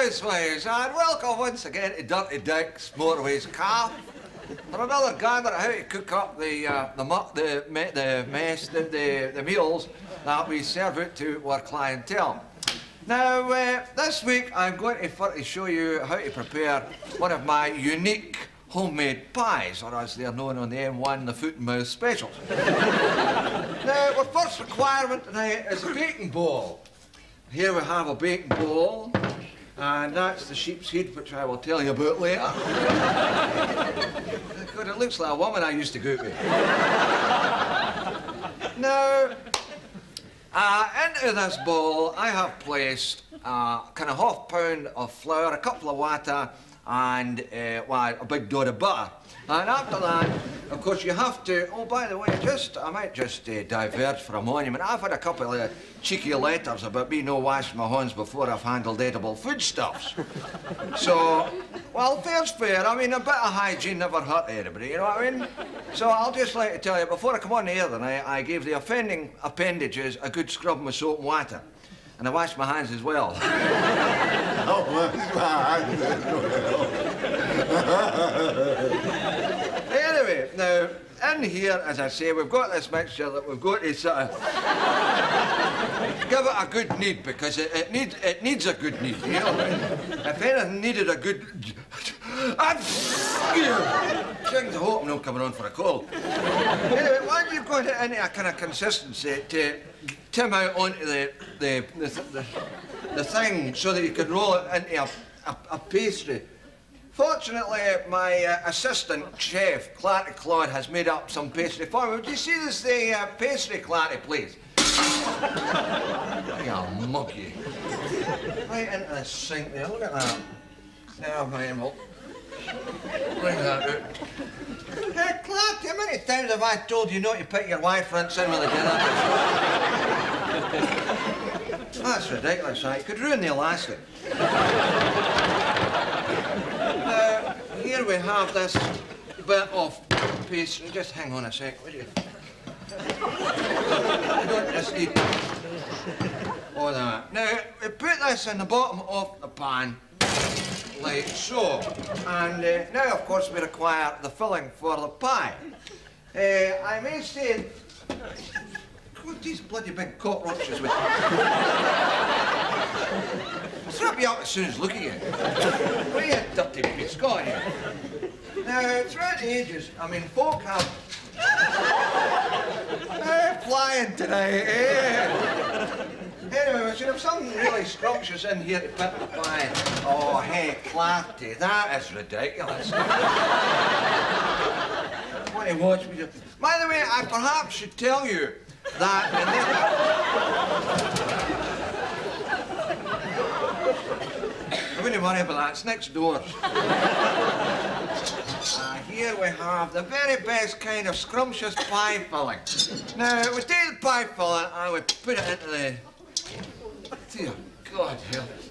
Laceways, and welcome once again to Dirty Dick's Motorways Car for another gander at how to cook up the uh, the, mu- the me- the mess the, the the meals that we serve out to our clientele. Now, uh, this week I'm going to fir- show you how to prepare one of my unique homemade pies, or as they're known on the M1, the foot and mouth specials. now, our first requirement tonight is a baking bowl. Here we have a baking bowl, and that's the sheep's head, which I will tell you about later. God, it looks like a woman I used to go with. now, uh, into this bowl, I have placed uh, kind of half pound of flour, a couple of water, and uh, well, a big dot of butter. And after that, of course, you have to. Oh, by the way, just I might just uh, diverge for a moment. I've had a couple of cheeky letters about me no washing my hands before I've handled edible foodstuffs. so, well, fair's fair. I mean, a bit of hygiene never hurt anybody. You know what I mean? So I'll just like to tell you before I come on the air tonight, I gave the offending appendages a good scrub with soap and water. And I washed my hands as well. Oh, anyway, now, in here, as I say, we've got this mixture that we've got to sort of give it a good knead because it, it, needs, it needs a good knead, you know? if anything needed a good... Things I hope I'm not coming on for a call. anyway, once you've got it into a kind of consistency to tim out onto the, the, the, the, the thing so that you can roll it into a, a, a pastry, Fortunately, my uh, assistant chef, Clarty Claude, has made up some pastry for me. Would you see this the uh, pastry, Clarty, please? you monkey. Right into the sink there. Look at that. Now, we'll Hey, Clarty, how many times have I told you not to put your wife rinse in with the dinner? That's ridiculous, right? Could ruin the elastic. Uh, here we have this bit of pastry. Just hang on a sec, will you? I need all that. Now, we put this in the bottom of the pan, like so. And uh, now, of course, we require the filling for the pie. Uh, I may say... These bloody big cockroaches with... Slap you up as soon as look at you. What are you dirty piece? Go here. Now, throughout the ages, I mean, folk have... Eh, flying today, eh? Anyway, we should have something really scrumptious in here to put the pie. Oh, hey, Clarty, that is ridiculous. Want to watch me? By the way, I perhaps should tell you that I wouldn't worry about that. It's next door. Uh, here we have the very best kind of scrumptious pie filling. Now, we take the pie filling and we put it into the... Dear God, help. us.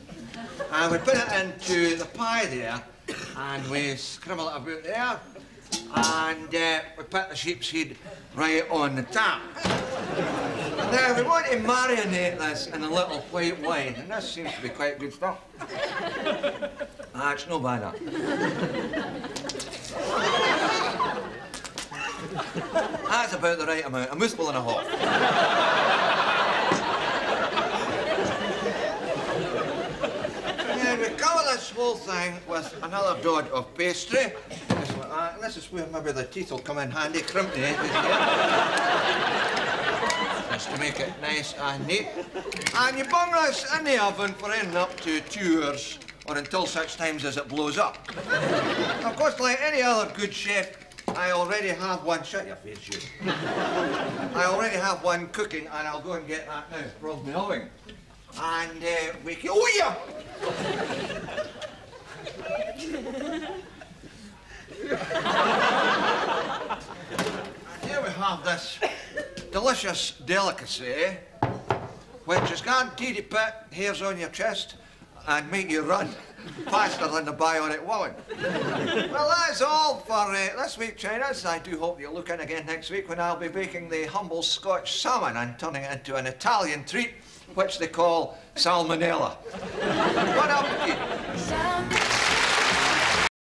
And we put it into the pie there and we scribble it about there. And uh, we put the sheep's head right on the top. Now, we want to marinate this in a little white wine, and this seems to be quite good stuff. Ah, it's no bad, that. That's about the right amount, a mouthful and a half. And we cover this whole thing with another dot of pastry. And this is where maybe the teeth will come in handy, crimpy, eh? Just to make it nice and neat. And you bung this in the oven for anything up to two hours or until such times as it blows up. of course, like any other good chef, I already have one. Shut your face, you. I already have one cooking, and I'll go and get that now the oven. And uh, we can. Oh, yeah! And here we have this delicious delicacy, which is guaranteed to put hairs on your chest and make you run faster than the bionic woman. well, that's all for uh, this week, Chinas. I do hope you'll look in again next week when I'll be baking the humble Scotch salmon and turning it into an Italian treat, which they call salmonella. Appetit. sound